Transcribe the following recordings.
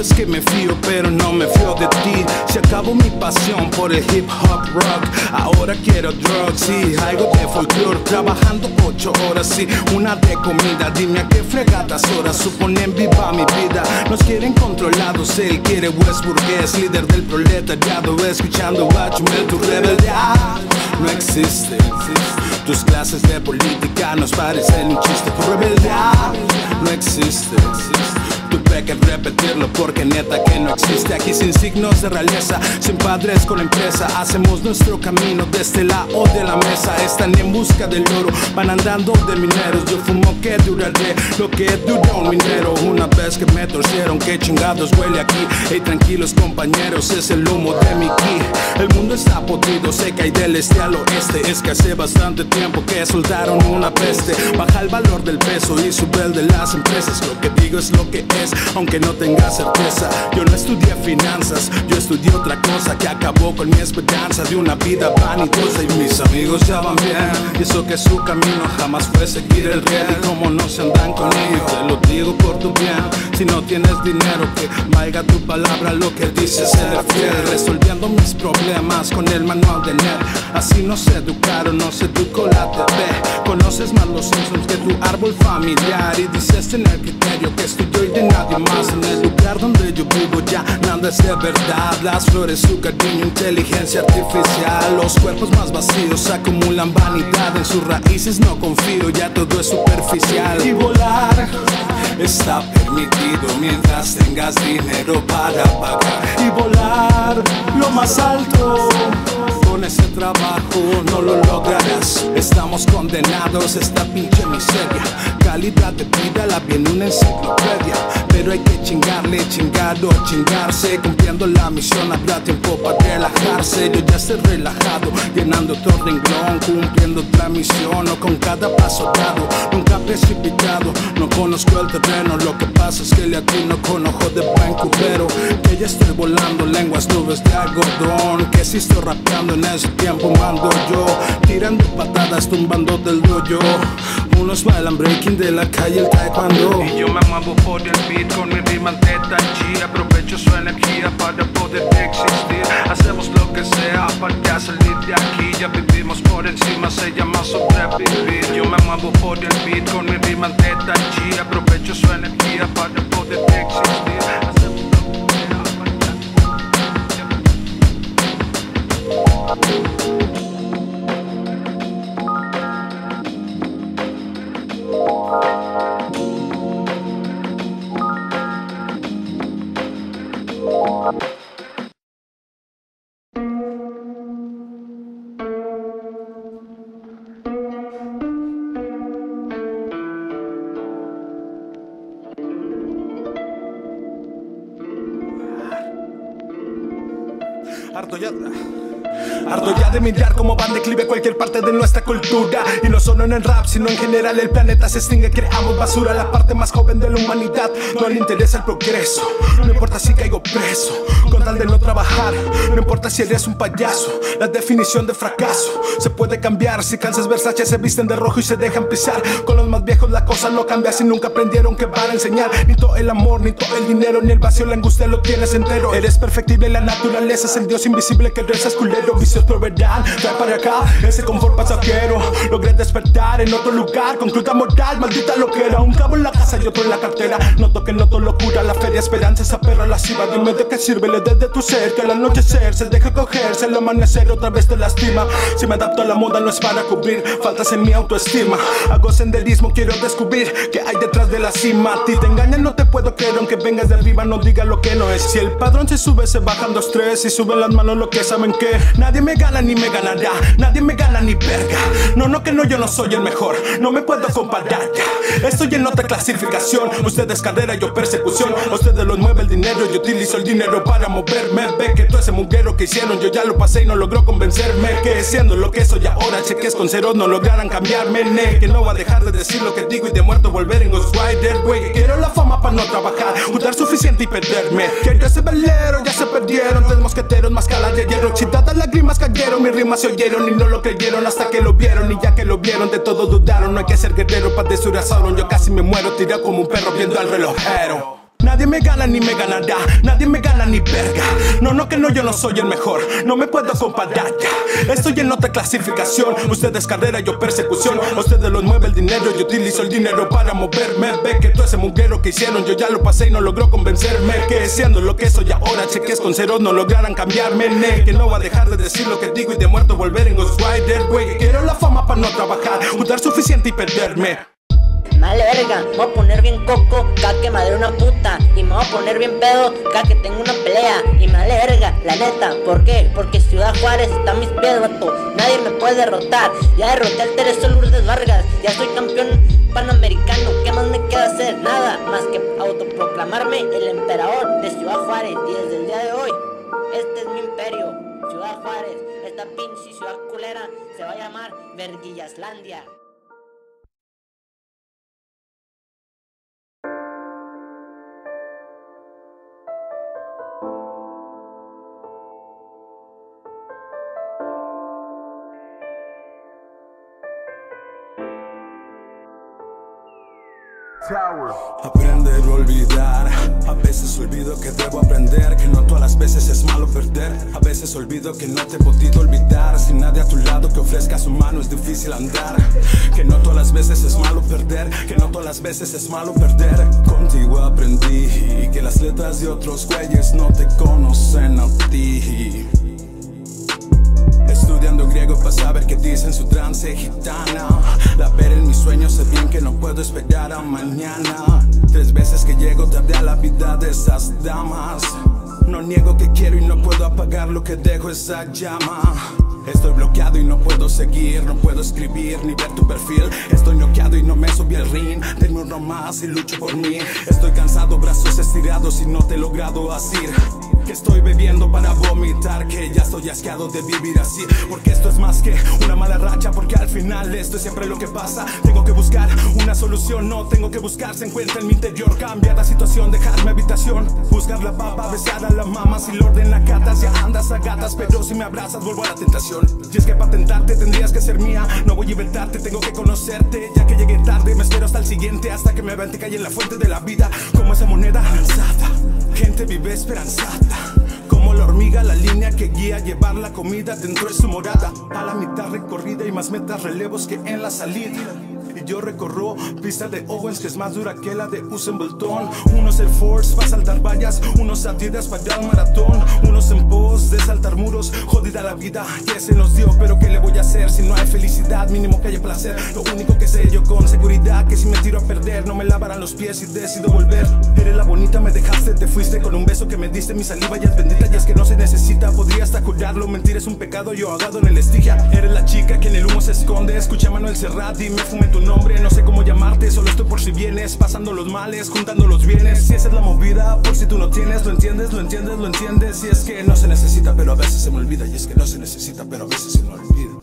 es que me fío, pero no me fío de ti. Se acabó mi pasión por el hip hop rock. Ahora quiero drugs, sí, algo de folklore. Trabajando ocho horas, y una de comida. Dime a qué fregatas horas suponen viva mi vida. Nos quieren controlados, él quiere Westburgués, líder del proletariado. Escuchando Watchmen, tu rebelión no existe. Tus clases de política nos parecen un chiste. Tu rebelión no existe. Tuve que repetirlo porque neta que no existe aquí sin signos de realeza, sin padres con empresa. Hacemos nuestro camino desde la O de la mesa. Están en busca del oro, van andando de mineros. Yo fumo que duraré lo que dura un minero. Una vez que me torcieron, que chingados huele aquí. Hey, tranquilos compañeros, es el humo de mi ki. El mundo está podrido, que hay del este al oeste. Es que hace bastante tiempo que soltaron una peste. Baja el valor del peso y sube el de las empresas. Lo que digo es lo que es, aunque no tenga certeza. Yo no estudié finanzas, yo estudié otra cosa que acabó con mi esperanza de una vida vanidosa. Y mis amigos ya van bien, y eso que su camino jamás fue seguir el rey. Y como no se andan conmigo, te lo digo por tu bien. Si no tienes dinero, que valga tu palabra, lo que dices ser fiel. Resolviendo mis problemas con el manual de NET. Así no se educaron, no se educó la TV. Conoces más los Simpsons que tu árbol familiar. Y dices tener criterio que yo y nadie más. En el lugar donde yo vivo ya nada es de verdad. Las flores, su cariño, inteligencia artificial. Los cuerpos más vacíos acumulan vanidad. En sus raíces no confío, ya todo es superficial. Y volar está permitido mientras tengas dinero para pagar. Y volar lo más alto. Con ese trabajo no lo lograrás. Estamos condenados a esta pinche miseria. Calidad de vida la viene una enciclopedia. Pero hay que chingarle, chingado, chingarse. Cumpliendo la misión habrá tiempo para relajarse. Yo ya estoy relajado, llenando todo renglón. Cumpliendo la misión, o con cada paso dado. Nunca precipitado, no conozco el terreno. Lo que pasa es que le atino con ojo de buen cubero. Que ya estoy volando lenguas, nubes de algodón. Que si estoy rapeando en ese tiempo mando yo. Tirando patadas, tumbando del dojo. Unos bailan breaking de la calle, el taekwondo. Y yo me muevo por el beat con mi rima tai chi Aprovecho su energía para poder existir. Hacemos lo que sea para salir de aquí. Ya vivimos por encima, se llama sobrevivir. Yo me muevo por el beat con mi rima tai chi Aprovecho su energía para poder parte de nuestra cultura Y no solo en el rap, sino en general el planeta se extingue. Creamos basura, la parte más joven de la humanidad. No le interesa el progreso, no importa si caigo preso Con tal de no trabajar, no importa si eres un payaso La definición de fracaso se puede cambiar. Si cansas Versace se visten de rojo y se dejan pisar. Con los más viejos la cosa no cambia si nunca aprendieron que van a enseñar. Ni todo el amor, ni todo el dinero, ni el vacío, la angustia lo tienes entero. Eres perfectible, la naturaleza es el dios invisible que rezas culero Vicios proveerán, trae para acá ese confort pasajero Logré despertar en otro lugar con cruda maldita loquera Un cabo en la casa y otro en la cartera. Noto que noto locura, la feria esperanza, esa perra lasciva Dime de qué sirve, le desde tu ser Que al anochecer se deja cogerse, el amanecer otra vez te lastima. Si me adapto a la moda no es para cubrir faltas en mi autoestima. Hago senderismo, quiero descubrir qué hay detrás de la cima. A ti te engañan, no te puedo creer aunque vengas de arriba No digas lo que no es. Si el padrón se sube, se bajan dos, tres Y suben las manos lo que saben que Nadie me gana ni me ganará Nadie me gana ni verga. No, no que no, yo no soy el mejor. No me puedo comparar. Estoy en otra clasificación. Ustedes carrera, yo persecución. Ustedes los mueve el dinero Yo utilizo el dinero para moverme. Ve que todo ese muguero que hicieron Yo ya lo pasé y no logró convencerme. Que siendo lo que soy ahora Cheques con ceros no lograran cambiarme. Ne, Que no va a dejar de decir lo que digo Y de muerto volver en Ghost Rider Güey, quiero la fama para no trabajar Juntar suficiente y perderme. Quiero ese velero, ya se perdieron. Tres mosqueteros, más calas de hierro Excitada lágrimas cayeron, mis rimas se oyeron y no lo creyeron hasta que lo vieron. Y ya que lo vieron, de todo dudaron. No hay que ser guerrero para destruir a Yo casi me muero, tirado como un perro viendo al relojero. Nadie me gana ni me ganará, nadie me gana ni verga. No, no, que no, yo no soy el mejor, no me puedo comparar ya. Estoy en otra clasificación, ustedes carrera, yo persecución. Ustedes los mueve el dinero, yo utilizo el dinero para moverme. Ve que todo ese mugrero que hicieron, yo ya lo pasé y no logró convencerme. Que siendo lo que soy ahora, cheques con ceros no lograran cambiarme. Ne, que no va a dejar de decir lo que digo y de muerto volver en Ghost Rider, güey. Quiero la fama para no trabajar, juntar suficiente y perderme. Vale verga, me voy a poner bien coco, cada que madre una puta. Y me voy a poner bien pedo, cada que tengo una pelea. Y me vale verga, la neta, ¿por qué? Porque Ciudad Juárez está a mis pies, Nadie me puede derrotar, ya derroté al Teresol Lourdes Vargas. Ya soy campeón panamericano, ¿qué más me queda hacer? Nada, más que autoproclamarme el emperador de Ciudad Juárez. Y desde el día de hoy, este es mi imperio. Ciudad Juárez, esta pinche ciudad culera se va a llamar Verguillaslandia Aprender a olvidar. A veces olvido que debo aprender. Que no todas las veces es malo perder. A veces olvido que no te he podido olvidar. Sin nadie a tu lado que ofrezca su mano es difícil andar. Que no todas las veces es malo perder. Que no todas las veces es malo perder. Contigo aprendí que las letras de otros güeyes no te conocen a ti. Para saber qué dicen su trance gitana La ver en mis sueños sé bien que no puedo esperar a mañana Tres veces que llego tarde a la vida de esas damas No niego que quiero y no puedo apagar lo que dejo esa llama Estoy bloqueado y no puedo seguir, no puedo escribir ni ver tu perfil. Estoy noqueado y no me subí al ring. Tengo uno más y lucho por mí. Estoy cansado, brazos estirados y no te he logrado asir. Que estoy bebiendo para vomitar, que ya estoy asqueado de vivir así. Porque esto es más que una mala racha, porque al final esto es siempre lo que pasa. Tengo que buscar una solución, no tengo que buscar, se encuentra en mi interior. Cambia la situación, dejar mi habitación, buscar la papa, besar a la mamá. Si lo orden la catas, ya andas a gatas, pero si me abrazas, vuelvo a la tentación. Y es que para tentarte tendrías que ser mía No voy a inventarte, tengo que conocerte Ya que llegué tarde, me espero hasta el siguiente Hasta que me vean te cae en la fuente de la vida Como esa moneda lanzada Gente vive esperanzada como la hormiga, la línea que guía llevar la comida dentro de su morada. A la mitad recorrida y más metas relevos que en la salida. Y yo recorro pista de Owens que es más dura que la de Usain Bolton. Unos Air Force para saltar vallas, unos Adidas para el maratón. Unos en pos de saltar muros, jodida la vida que se nos dio Pero ¿qué le voy a hacer si no hay felicidad? Mínimo que haya placer, lo único que sé yo con seguridad Que si me tiro a perder no me lavarán los pies y decido volver. Eres la bonita, me dejaste, te fuiste con un beso que me diste Mi saliva ya es bendita. Y es que no se necesita Podría hasta curarlo, mentir es un pecado, yo ahogado en el estigia. Eres la chica que en el humo se esconde, escucha Manuel Serrat y me fume tu nombre, no sé cómo llamarte, solo estoy por si vienes, pasando los males, juntando los bienes. Si esa es la movida, por si tú no tienes, lo entiendes, lo entiendes, lo entiendes. Si es que no se necesita, pero a veces se me olvida, y es que no se necesita, pero a veces se me olvida.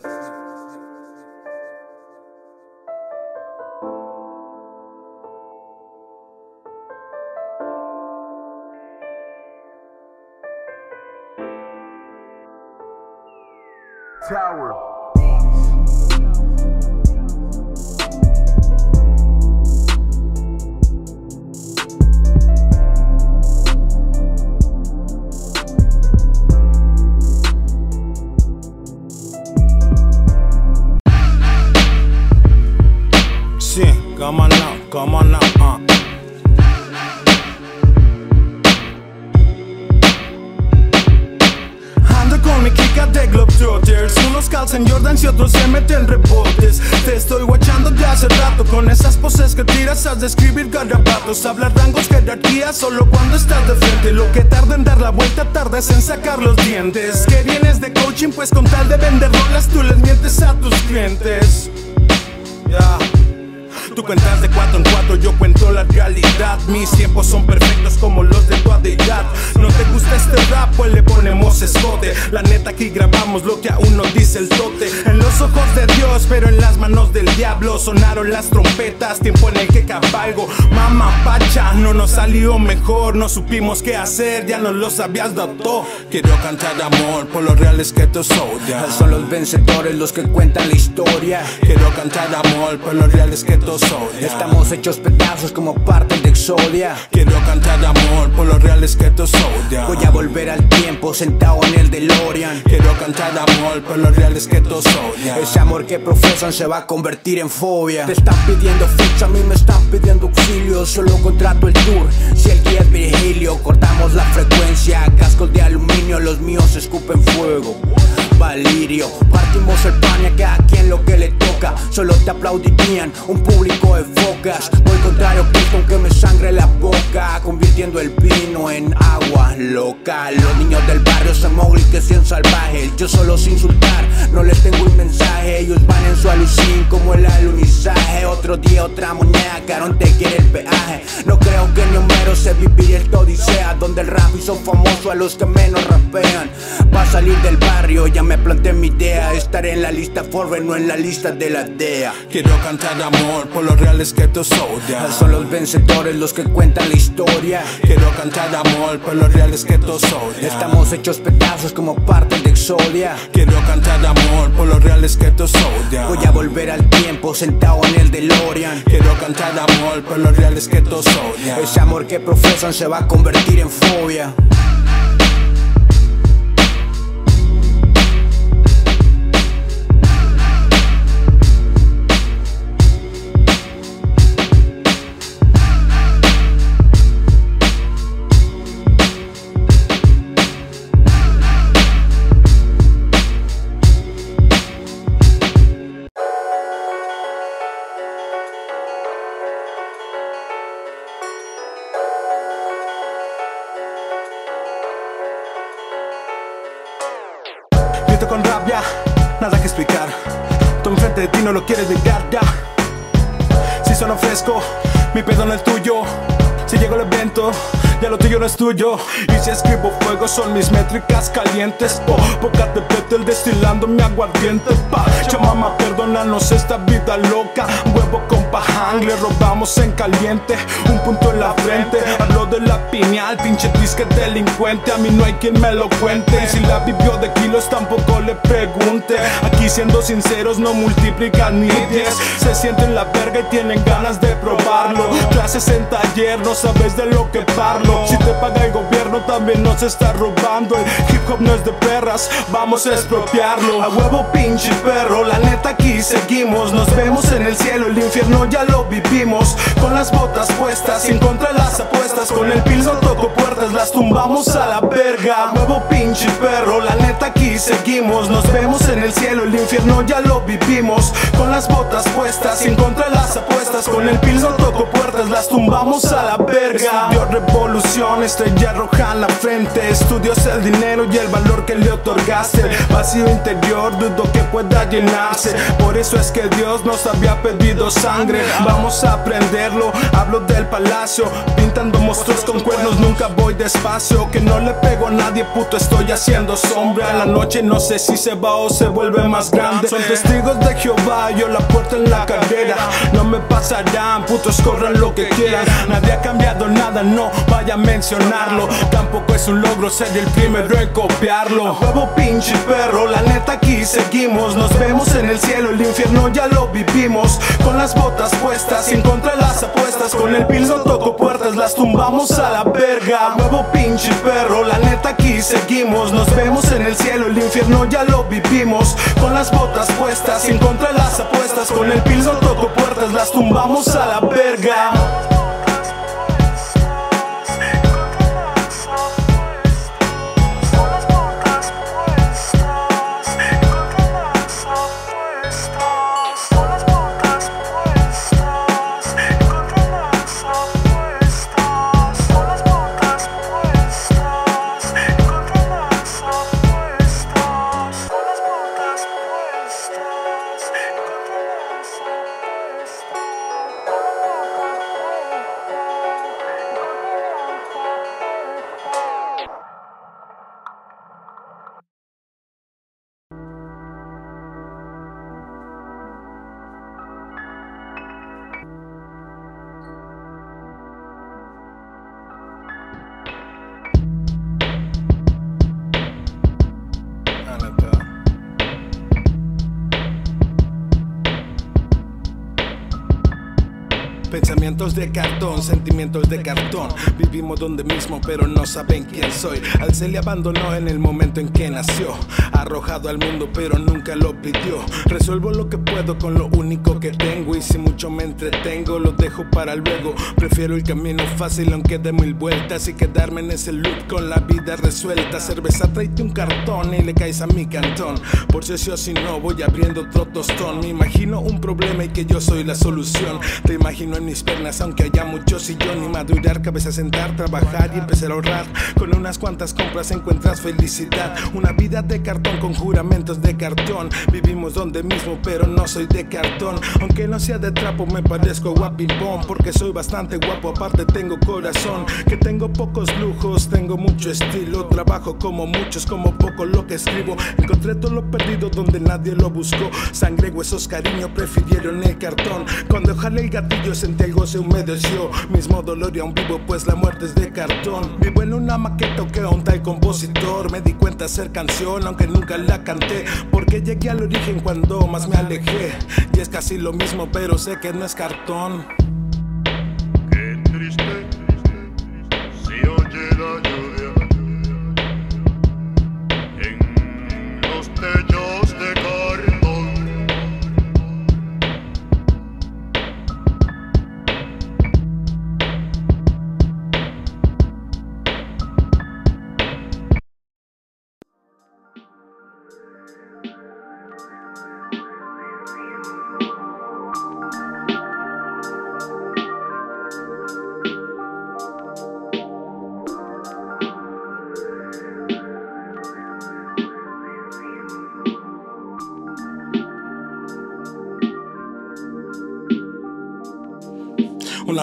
Tower. Come on now, come on now, uh. Ando con mi clica de Globetrotters Unos calzan Jordans y otros se meten rebotes. Te estoy watchando de hace rato Con esas poses que tiras has de escribir garabatos Hablar rangos, jerarquía solo cuando estás de frente. Lo que tarda en dar la vuelta tardas en sacar los dientes. Que vienes de coaching pues con tal de vender rolas Tú les mientes a tus clientes. Ya Tú cuentas de cuatro en cuatro, yo cuento la realidad. Mis tiempos son perfectos como los de tu adeidad. No te gusta este rap, pues le ponemos escote. La neta aquí grabamos lo que aún no dice el tote. En los ojos de Dios, pero en las manos del diablo sonaron las trompetas. Tiempo en el que cabalgo, mamá pacha, no nos salió mejor. No supimos qué hacer, ya no lo sabías todo. Quiero cantar amor por los reales que te odian. Son los vencedores los que cuentan la historia. Quiero cantar amor por los reales que te Estamos hechos pedazos como parte de Exodia. Quiero cantar amor por los reales que te odian. Voy a volver al tiempo sentado en el DeLorean. Quiero cantar amor por los reales que te odian. Ese amor que profesan se va a convertir en fobia. Te están pidiendo ficha, a mí me están pidiendo auxilio. Solo contrato el tour. Si el guía es Virgilio, cortamos la frecuencia. Cascos de aluminio, los míos escupen fuego. Valirio, partimos el pan y a cada quien lo que le toca. Solo te aplaudirían un público de focas. Voy contrario que que me sangre la boca, convirtiendo el vino en agua local. Los niños del barrio se mogli que sean salvajes. Yo solo sin insultar, no les tengo un mensaje. Ellos van en su alucín como el alunizaje. Otro día, otra moneda, carón te quiere el peaje. No creo que ni Homero se vivir esta odisea, donde el rap hizo famoso a los que menos rapean. Va a salir del barrio, ya me planteé mi idea. Estaré en la lista Forbes, no en la lista de la DEA. Quiero cantar amor por los reales que te odian. Son los vencedores los que cuentan la historia. Quiero cantar amor por los reales que te odian. Estamos hechos pedazos como parte de Exodia. Quiero cantar amor por los reales que te odian. Voy a volver al tiempo sentado en el DeLorean. Quiero cantar amor por los reales que te odian. Ese amor que profesan se va a convertir en fobia. Fresco, mi pedo no es tuyo. No es tuyo. Y si escribo fuego, son mis métricas calientes. Po, poca de Betel destilando mi aguardiente. Pa, mamá, perdónanos esta vida loca. Huevo con paján, le robamos en caliente. Un punto en la frente, hablo de la piñal, pinche disque delincuente. A mí no hay quien me lo cuente. Y si la vivió de kilos, tampoco le pregunte. Aquí siendo sinceros, no multiplican ni 10. Se sienten la verga y tienen ganas de probarlo. Clases en taller, no sabes de lo que parlo. Paga el gobierno, también nos está robando. El hip hop no es de perras, vamos a expropiarlo. A huevo, pinche perro, la neta aquí seguimos. Nos vemos en el cielo, el infierno ya lo vivimos. Con las botas puestas en contra las apuestas. Con el pil no toco puertas, las tumbamos a la verga. A huevo, pinche perro, la neta aquí seguimos. Nos vemos en el cielo, el infierno ya lo vivimos. Con las botas puestas en contra las apuestas. Con el pil no toco puertas, las tumbamos a la verga. Estudio revolución, estrella roja en la frente. Estudios el dinero y el valor que le otorgaste. Vacío interior, dudo que pueda llenarse. Por eso es que Dios nos había pedido sangre. Vamos a aprenderlo. Hablo del palacio, pintando monstruos con cuernos. Nunca voy despacio. Que no le pego a nadie, puto. Estoy haciendo sombra. La noche no sé si se va o se vuelve más grande. Son testigos de Jehová, yo la puerta en la carrera. No me pasarán, putos corran lo que quieran. Nadie ha cambiado nada, no vaya a Tampoco es un logro ser el primero en copiarlo. Huevo pinche perro, la neta aquí seguimos. Nos vemos en el cielo, el infierno ya lo vivimos. Con las botas puestas en contra las apuestas. Con el pil no toco puertas, las tumbamos a la verga. A huevo pinche perro, la neta aquí seguimos. Nos vemos en el cielo, el infierno ya lo vivimos. Con las botas puestas en contra las apuestas. Con el pil no toco puertas, las tumbamos a la verga. Pensamientos de cartón, sentimientos de cartón. Vivimos donde mismo, pero no saben quién soy. Al se le abandonó en el momento en que nació. Arrojado al mundo, pero nunca lo pidió. Resuelvo lo que puedo con lo único que tengo. Y si mucho me entretengo, lo dejo para luego. Prefiero el camino fácil, aunque dé mil vueltas. Y quedarme en ese loop con la vida resuelta. Cerveza, tráete un cartón y le caes a mi cantón. Por si sí o si no, voy abriendo otro tostón. Me imagino un problema y que yo soy la solución. Te imagino en mis piernas, aunque haya muchos sillón y madurar, cabeza sentar, trabajar y empezar a ahorrar. Con unas cuantas compras encuentras felicidad. Una vida de cartón con juramentos de cartón. Vivimos donde mismo, pero no soy de cartón. Aunque no sea de trapo, me parezco guapipón. Porque soy bastante guapo, aparte tengo corazón. Que tengo pocos lujos, tengo mucho estilo. Trabajo como muchos, como poco lo que escribo. Encontré todo lo perdido donde nadie lo buscó. Sangre, huesos, cariño, prefirieron el cartón. Cuando jalé el gatillo sentí algo se humedeció. Mismo dolor y aún vivo, pues la muerte es de cartón. Vivo en una maqueta que un tal compositor. Me di cuenta hacer canción, aunque nunca la canté. Porque llegué al origen cuando más me alejé. Y es casi lo mismo, pero sé que no es cartón.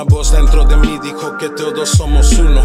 Voz dentro de mí dijo que todos somos uno.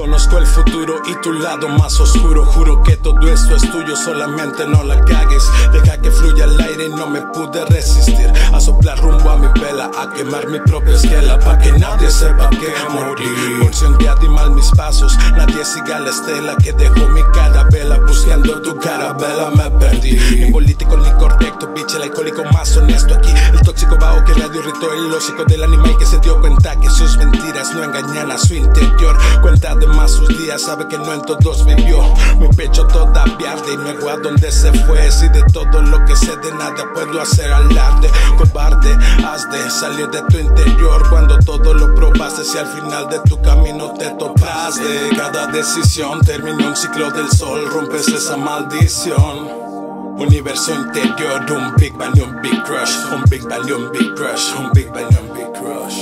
Conozco el futuro y tu lado más oscuro. Juro que todo esto es tuyo, solamente no la cagues. Deja que fluya el aire y no me pude resistir. A soplar rumbo a mi vela, a quemar mi propia esquela. Pa' que nadie sepa que morir. Día di mal mis pasos, nadie siga la estela que dejó mi carabela. Buscando tu carabela me perdí. Ni político ni correcto, bitch, el alcohólico más honesto aquí. El tóxico bajo que radio irritó el hocico del animal que se dio cuenta que sus mentiras no engañan a su interior. Cuenta más sus días, sabe que no en todos vivió. Mi pecho todavía arde y me a dónde se fue. Si de todo lo que sé de nada puedo hacer alarde. Cobarde, has de salir de tu interior cuando todo lo probaste. Si al final de tu camino te topaste. Cada decisión termina un ciclo del sol, rompes esa maldición. Universo interior, un Big Bang y un Big Crush, un Big Bang y un Big Crush, un Big Bang y un Big Crush.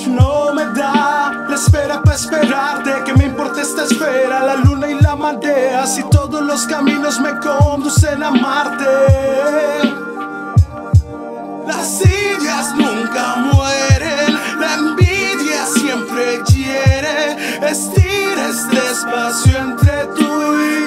No me da la espera para esperarte Que me importa esta esfera, la luna y la marea. Si todos los caminos me conducen a Marte. Las ideas nunca mueren La envidia siempre hiere. Estira este espacio entre tú y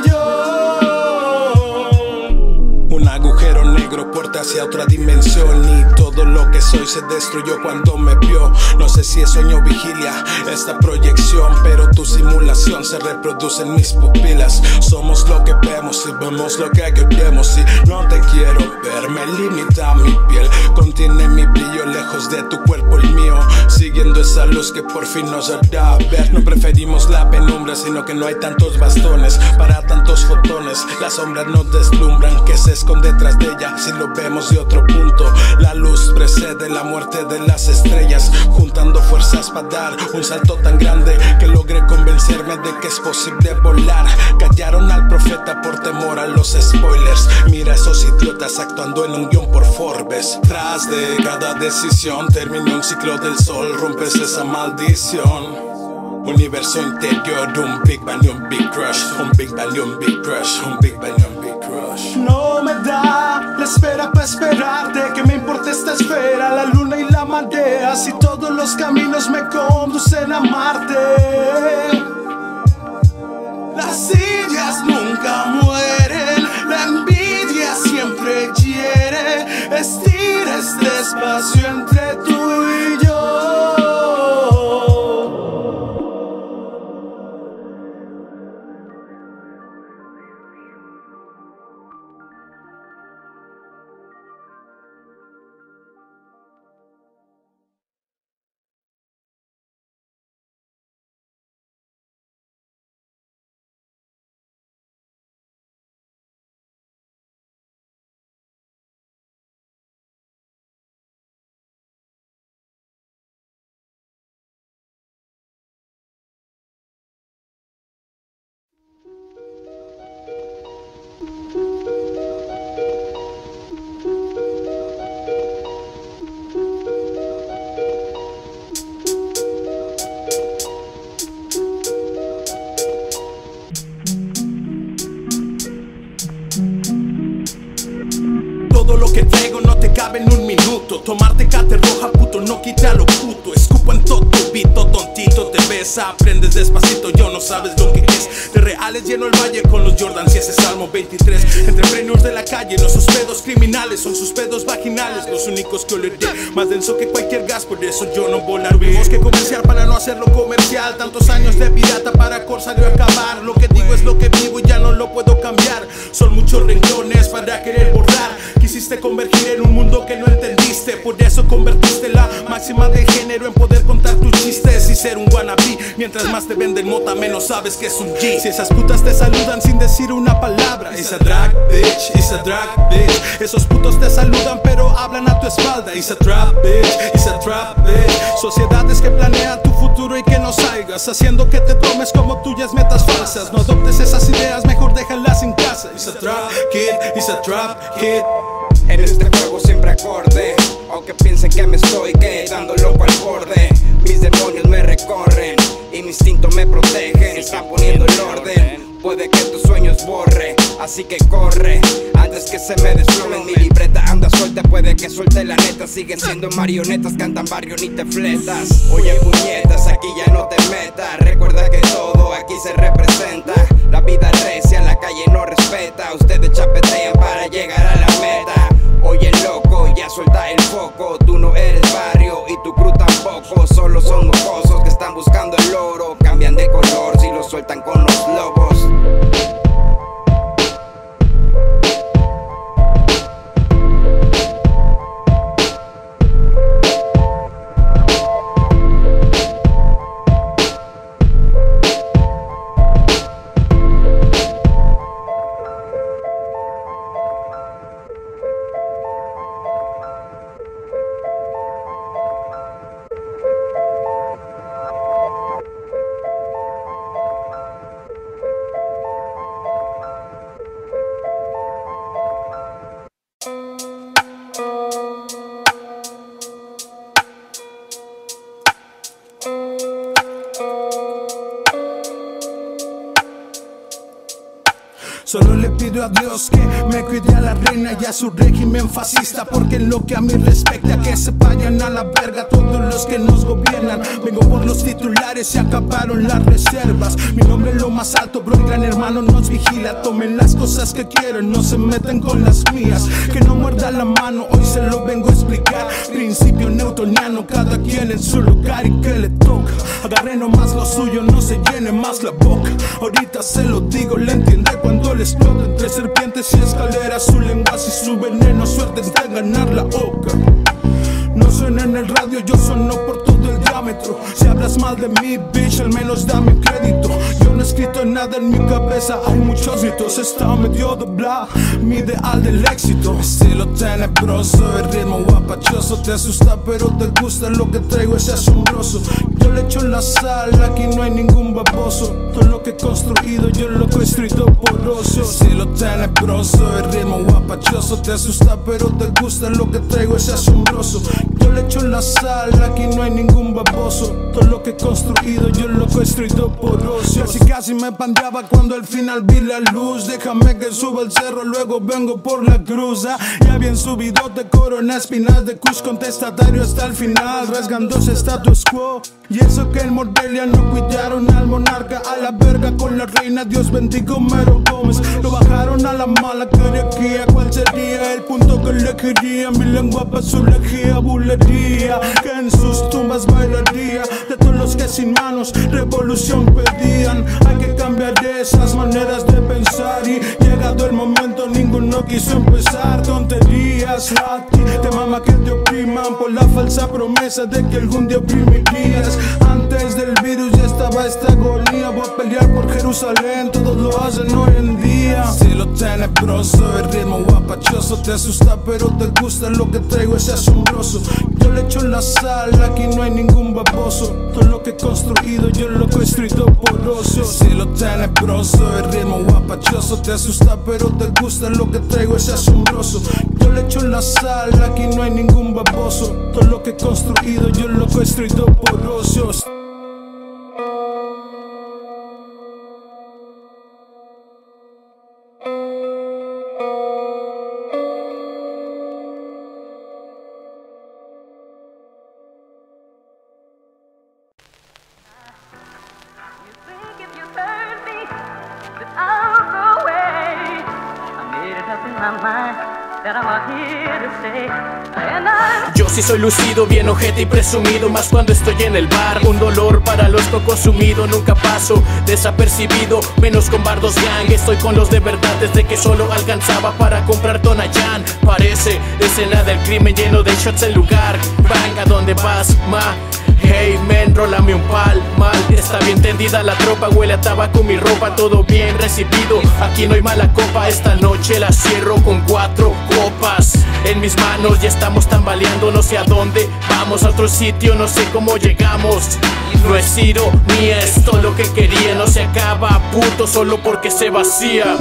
negro hacia otra dimensión y todo lo que soy se destruyó cuando me vio. No sé si es sueño o vigilia esta proyección, pero tu simulación se reproduce en mis pupilas. Somos lo que vemos y vemos lo que queremos y no te quiero ver, me limita mi piel, contiene mi brillo lejos de tu cuerpo el mío, siguiendo esa luz que por fin nos hará ver. No preferimos la penumbra, sino que no hay tantos bastones para tantos fotones. Las sombras nos deslumbran, que se esconde detrás de ella si lo vemos de otro punto. La luz precede la muerte de las estrellas, juntando fuerzas para dar un salto tan grande que logré convencerme de que es posible volar. Callaron al profeta por temor a los spoilers. Mira esos idiotas actuando en un guion por Forbes. Tras de cada decisión termina un ciclo del sol, rompes esa maldición. Universo interior, un Big Bang y un Big Crush, un Big Bang y un Big Crush, un Big Bang un Big. No me da la espera para esperarte Que me importa esta esfera, la luna y la marea. Si todos los caminos me conducen a Marte. Las ideas nunca mueren que traigo no te cabe en un minuto. Tomarte cate roja, puto, no quita lo puto. Escupo en todo tu tontito, te ves, aprendes despacito, yo no sabes lo que es. De reales lleno el valle con los Jordans y ese Salmo 23. Entrepreneurs de la calle, no sus pedos criminales, son sus pedos vaginales, los únicos que oleré. Más denso que cualquier gas, por eso yo no volar. Tuvimos que comerciar para no hacerlo comercial. Tantos años de pirata para Corsario acabar. Lo que digo es lo que vivo y ya no lo puedo cambiar. Son muchos renglones para querer borrar. Quisiste convertir en un mundo que no entendiste. Por eso convertiste la máxima de género en poder contar tus chistes y ser un wannabe. Mientras más te venden mota, menos sabes que es un G. Si esas putas te saludan sin decir una palabra, it's a drag bitch, it's a drag bitch. Esos putos te saludan pero hablan a tu espalda, it's a trap bitch, it's a trap bitch. Sociedades que planean tu futuro y que no salgas, haciendo que te tomes como tuyas metas falsas. No adoptes esas ideas, mejor déjalas en casa. It's a trap kid, it's a trap kid. En este juego siempre acorde. Aunque piensen que me estoy quedando loco al borde Mis demonios me recorren Y mi instinto me protege. Están poniendo el orden Puede que tus sueños borre Así que corre Antes que se me desplomen Mi libreta anda suelta Puede que suelte la neta Siguen siendo marionetas Cantan barrio ni te fletas. Oye puñetas Aquí ya no te metas Recuerda que todo aquí se representa La vida recia La calle no respeta Ustedes chapetean para llegar a la meta Oye loco, ya suelta el foco. Tú no eres barrio y tu crew tampoco. Solo son mocosos que están buscando el oro. Cambian de color si lo sueltan con los lobos a Dios que me cuide a la reina y a su régimen fascista Porque en lo que a mí respecta que se vayan a la verga todos los que nos gobiernan. Vengo por los titulares, se acabaron las reservas. Mi nombre es lo más alto, bro, el gran hermano nos vigila. Tomen las cosas que quieren, no se metan con las mías. Que no muerda la mano, hoy se lo vengo a explicar. Principio newtoniano, cada quien en su lugar y que le toca. Agarre nomás lo suyo, no se llene más la boca. Ahorita se lo digo, le entiende cuando le explota Entre serpientes y escaleras, su lengua y su veneno Suerte de ganar la oca. No suena en el radio, yo sueno por todo el diámetro. Si hablas mal de mí, bitch, al menos dame crédito no he escrito nada en mi cabeza, hay muchos ritos Está medio doblada, mi ideal del éxito. Estilo tenebroso, el ritmo guapachoso. Te asusta pero te gusta, lo que traigo es asombroso. Yo le echo la sal, aquí no hay ningún baboso. Todo lo que he construido, yo lo he construido por ocio Estilo tenebroso, el ritmo guapachoso. Te asusta pero te gusta, lo que traigo es asombroso. Yo le echo la sal, aquí no hay ningún baboso. Todo lo que he construido yo lo he construido por ocio Casi casi me pandeaba cuando al final vi la luz. Déjame que suba el cerro, luego vengo por la cruz. Ah, Ya bien subido de corona, espinas de Kush Contestatario hasta el final, rasgándose status quo. Y eso que el Mordelia no cuidaron al monarca A la verga con la reina, Dios bendiga Mero Gómez. Lo bajaron a la mala caraquía ¿Cuál sería el punto que le quería? Mi lengua pa' su lejía bulería Que en sus tumbas bailaría los que sin manos revolución pedían cambiar esas maneras de pensar Y llegado el momento ninguno quiso empezar. Tonterías Te mama que te opriman por la falsa promesa De que algún día oprimirías. Antes del virus ya estaba esta agonía Voy a pelear por Jerusalén Todos lo hacen hoy en día. Estilo tenebroso, el ritmo guapachoso Te asusta pero te gusta lo que traigo es asombroso. Yo le echo la sal, aquí no hay ningún baboso. Todo lo que he construido yo lo he construido por ocio Estilo tenebroso, el ritmo guapachoso Te asusta pero te gusta lo que traigo es asombroso. Yo le echo la sal, aquí no hay ningún baboso. Todo lo que he construido yo lo he construido por ocio Sí soy lucido, bien ojete y presumido Más cuando estoy en el bar. Un dolor para los co consumido Nunca paso desapercibido Menos con bardos gang. Estoy con los de verdad desde que solo alcanzaba Para comprar Tonayán Parece escena del crimen lleno de shots en lugar. Bang, ¿a dónde vas, ma? Hey men, rólame un pal, mal. Está bien tendida la tropa, huele a tabaco mi ropa Todo bien recibido, aquí no hay mala copa Esta noche la cierro con cuatro copas En mis manos ya estamos tambaleando No sé a dónde vamos, a otro sitio No sé cómo llegamos. No es Ciro ni esto lo que quería No se acaba puto solo porque se vacía.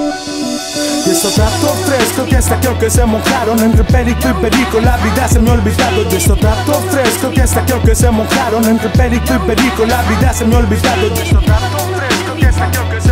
Y esto trato fresco que hasta creo que se mojaron Entre perico y perico la vida se me ha olvidado. Y esto trato fresco que hasta creo que se mojaron Entre perico y perico la vida se me ha olvidado. Y fresco que hasta creo que se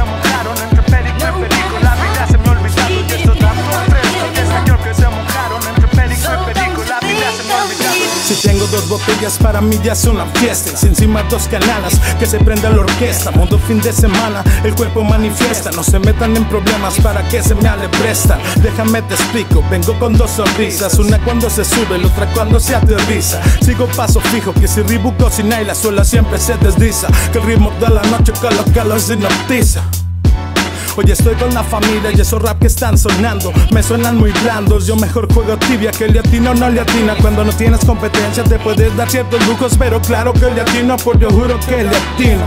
tengo dos botellas para mí ya es una fiesta. Si encima dos canalas que se prenda la orquesta. Modo fin de semana, el cuerpo manifiesta. No se metan en problemas para que se me ale presta Déjame te explico, vengo con dos sonrisas. Una cuando se sube, la otra cuando se aterriza. Sigo paso fijo, que si Reebok cocina y la suela siempre se desliza. Que el ritmo de la noche coloca los hipnotiza Hoy estoy con la familia y esos rap que están sonando me suenan muy blandos. Yo mejor juego tibia que el latino no le atina. Cuando no tienes competencia te puedes dar ciertos lujos, pero claro que el latino, por yo juro que el latino.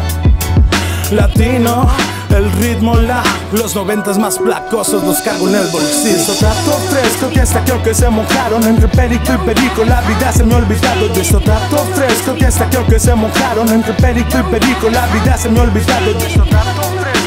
Latino, el ritmo la, los noventas más placosos los cargo en el bolsillo. Trato fresco que hasta que se mojaron entre perico y perico, la vida se me ha olvidado. Y esto trato fresco que hasta creo que se mojaron entre perico y perico, la vida se me ha olvidado. Y esto trato fresco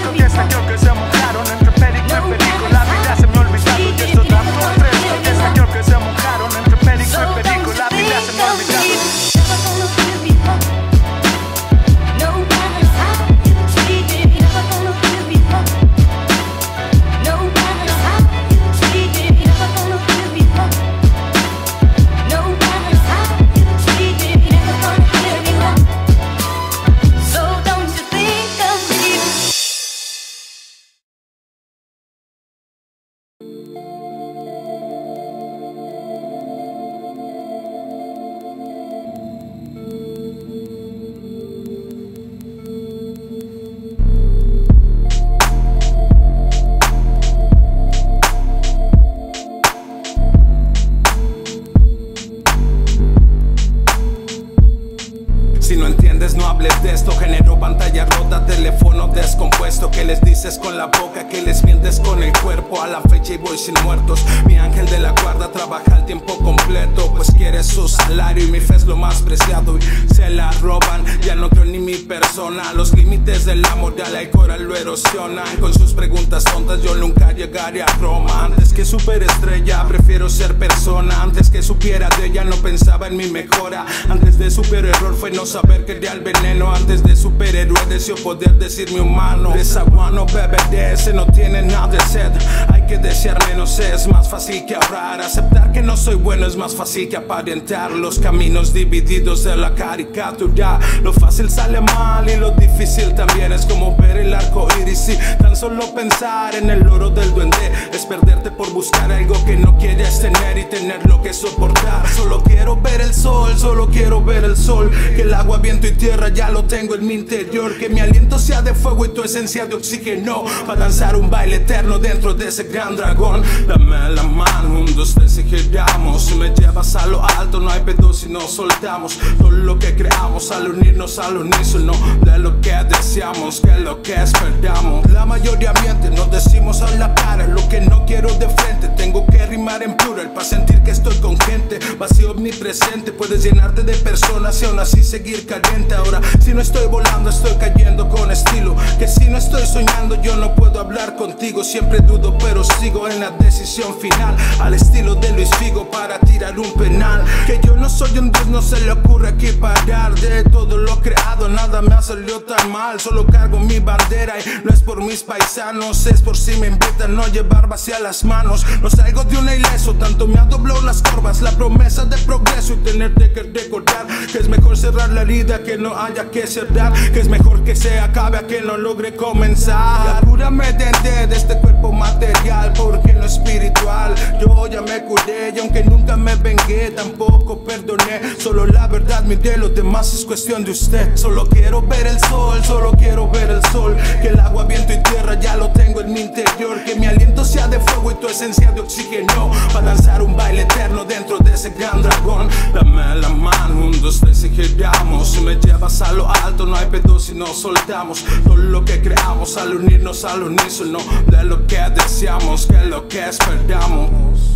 con la boca, que les mientes con cuerpo. A la fecha y voy sin muertos. Mi ángel de la guarda trabaja al tiempo completo. Pues quiere su salario y mi fe es lo más preciado. Y se la roban, ya no creo ni mi persona. Los límites del amor ya la coral lo erosionan. Con sus preguntas tontas, yo nunca llegaré a Roma. Antes que superestrella, prefiero ser persona. Antes que supiera de ella, no pensaba en mi mejora. Antes de super error fue no saber que el veneno antes de superhéroe deseo poder decirme humano Desaguano, BBDS no tiene nada de sed Hay que desear menos, es más fácil que ahorrar Aceptar que no soy bueno es más fácil que aparentar. Los caminos divididos de la caricatura. Lo fácil sale mal y lo difícil también. Es como ver el arco iris tan solo pensar en el oro del duende. Es perderte por buscar algo que no quieres tener y tenerlo que soportar. Solo quiero ver el sol, solo quiero ver el sol. Que el agua, viento y tierra ya lo tengo en mi interior. Que mi aliento sea de fuego y tu esencia de oxígeno. Para danzar un baile eterno dentro de ese gran dragón. Dame la mano, un, dos, tres y giramos. Si me llevas a lo alto no hay pedo si nos soltamos. Todo lo que creamos al unirnos al unísono De lo que deseamos, que es lo que esperamos. La mayoría miente, nos decimos a la cara Lo que no quiero de frente, tengo que rimar en plural Para sentir que estoy con gente, vacío omnipresente Puedes llenarte de personas y aún así seguir caliente. Ahora, si no estoy volando, estoy cayendo con estilo. Que si no estoy soñando, yo no puedo hablar contigo. Siempre pero sigo en la decisión final. Al estilo de Luis Figo para tirar un penal. Que yo no soy un dios, no se le ocurre aquí parar De todo lo creado, nada me ha salido tan mal. Solo cargo mi bandera y no es por mis paisanos Es por si me invitan no llevar vacía las manos. No salgo de una ileso, tanto me ha doblado las curvas La promesa de progreso y tenerte que recordar Que es mejor cerrar la herida que no haya que cerrar. Que es mejor que se acabe a que no logre comenzar. Apúrame de entender de este cuerpo material Porque en lo espiritual yo ya me curé y aunque nunca me vengué, tampoco perdoné. Solo la verdad, mi de los demás es cuestión de usted. Solo quiero ver el sol, solo quiero ver el sol. Que el agua, viento y tierra ya lo tengo en mi interior. Que mi aliento sea de fuego y tu esencia de oxígeno. Para danzar un baile eterno dentro de ese gran dragón. Dame la mano, un, dos, tres y giramos. Si me llevas a lo alto, no hay pedo si nos soltamos. Todo lo que creamos al unirnos al unísono de lo que deseamos, que lo que esperamos.